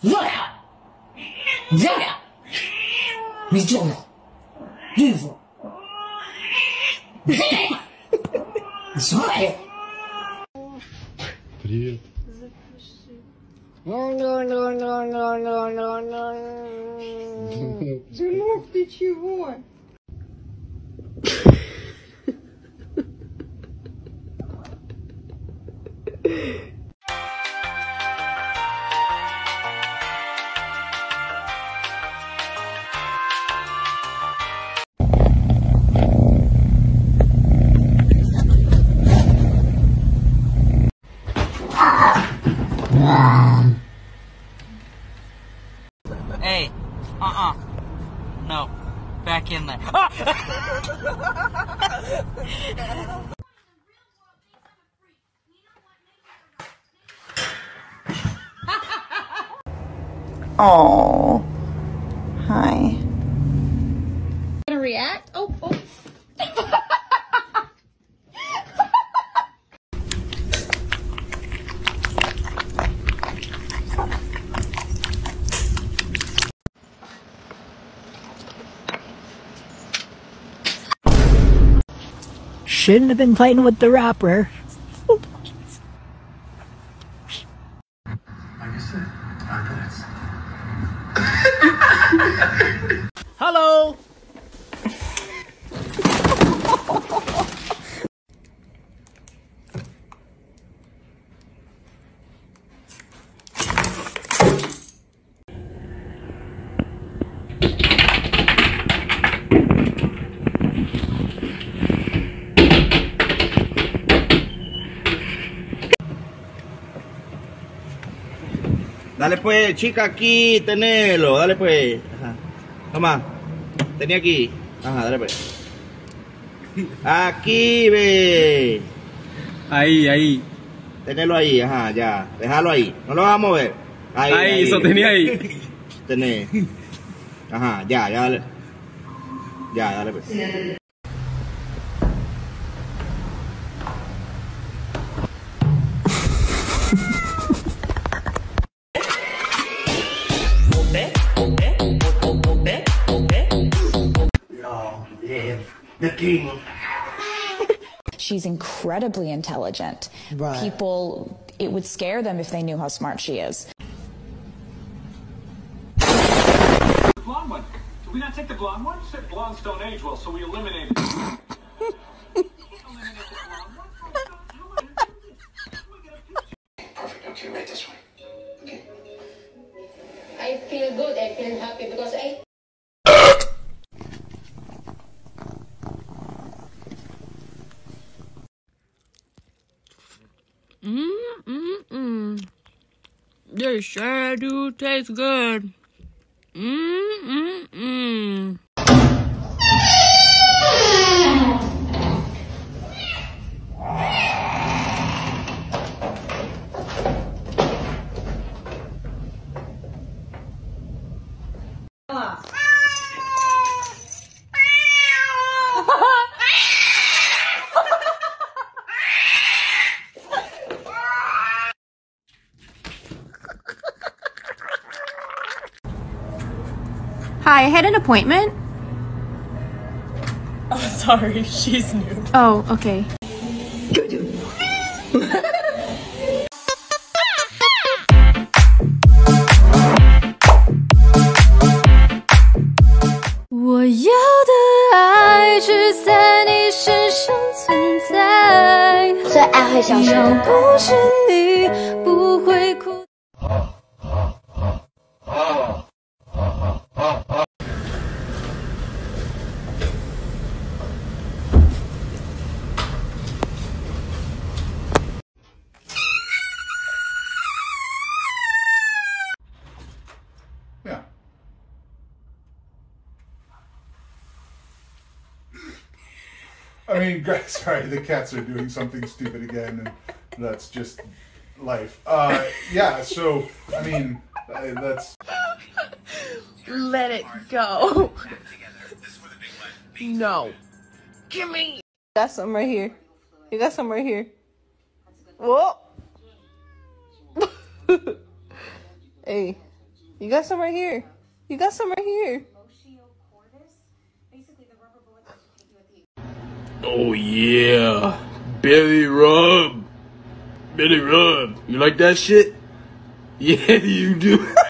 Зоя! Зоя! Митёна! Дива! Зоя! Привет. Запиши. Сынок, ты чего? Hey, uh-uh. No. Back in there. Oh. Hi. Gonna react? Oh, oh. Shouldn't have been playing with the wrapper. Pues, chica, aquí, tenelo, dale pues. Ajá. Toma, tenía aquí. Ajá, dale pues. Aquí, ve. Ahí, ahí. Tenelo ahí, ajá, ya. Déjalo ahí. No lo vas a mover. Ahí, Ahí, eso tenía ahí. Tené. Ajá, ya, ya, dale. Ya, dale pues. She's incredibly intelligent. Right. People, it would scare them if they knew how smart she is. The blonde one. Did we not take the blonde one? Said blondes don't age well, so we eliminated. Perfect. Okay, right this way. Okay. I feel good. I feel happy because I They sure do taste good. Mm-mm-mm. Hi, I had an appointment. Oh, sorry, she's new. Oh, okay.我要的爱只在你身上存在。所以爱会消失要的。 I mean, gra- sorry, the cats are doing something stupid again, and that's just life. Uh, yeah, so, I mean, uh, that's. Let it go. No. Gimme. Got some right here. You got some right here. Whoa. hey, You got some right here. You got some right here. Oh yeah, belly rub, belly rub. You like that shit? Yeah, you do.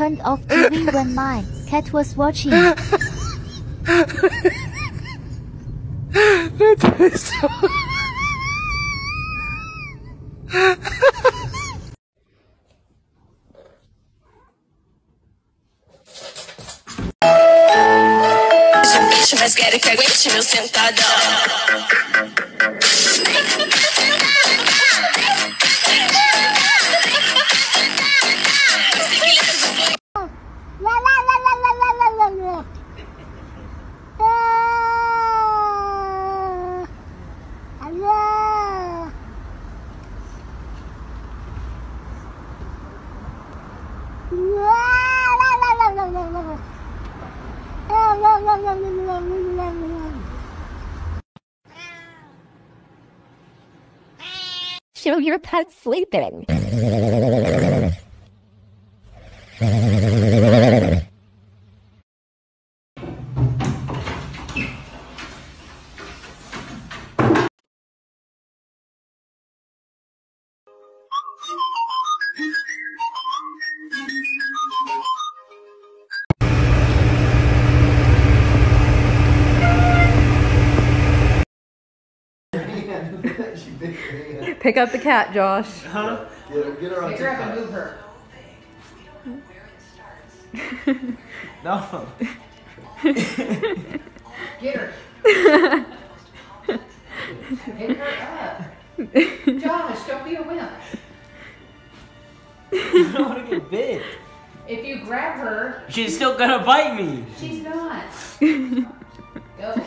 Turned off TV when my cat was watching. Bicho, mas quero que aguente meu sentadão. Show your pet sleeping. Pick up the cat, Josh. Huh? Get her, get her on Pick her up and TikTok. move her. No. Get her. Pick her up. Josh, don't be a wimp. I don't want to get bit. If you grab her, She's still gonna bite me. she's not. Go.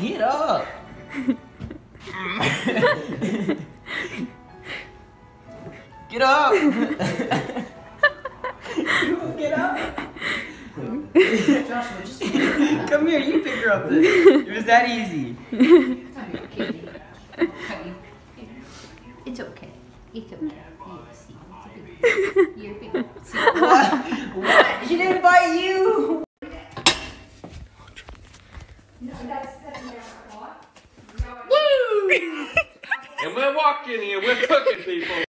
Get up. Get up. Joshua, just come here. You pick her up. Then. It was that easy. It's okay. It's okay. You see, it's a big- You're a big. What? What? She didn't bite you. Woo! and we're here, we're cooking people.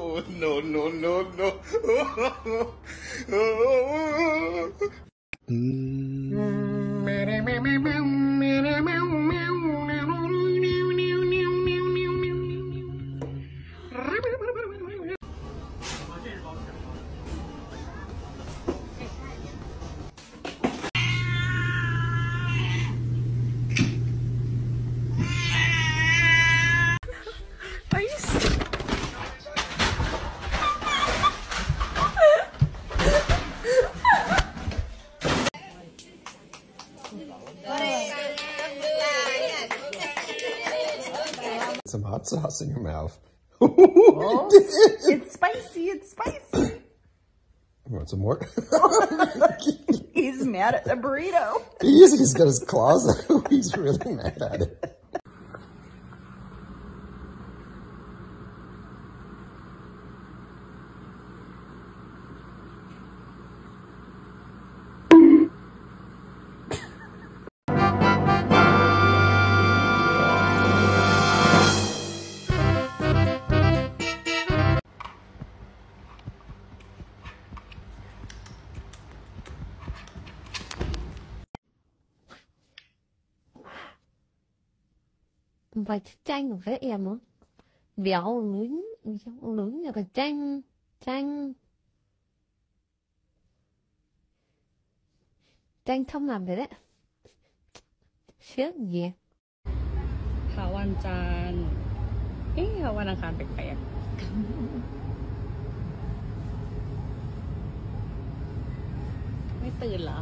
Oh, no, no, no, no. Are mm. Hot sauce in your mouth. Oh, it's spicy. It's spicy. You Want some more? He's mad at the burrito. he is. He's got his claws out. He's really mad at it. Và tranh với em á Béo lớn Béo lớn là cái tranh Tranh Tranh thông làm vậy đấy Sướng gì ค่ะวันจันทร์เอ๊ะวันอังคารแปลกๆ ไม่ตื่นเหรอ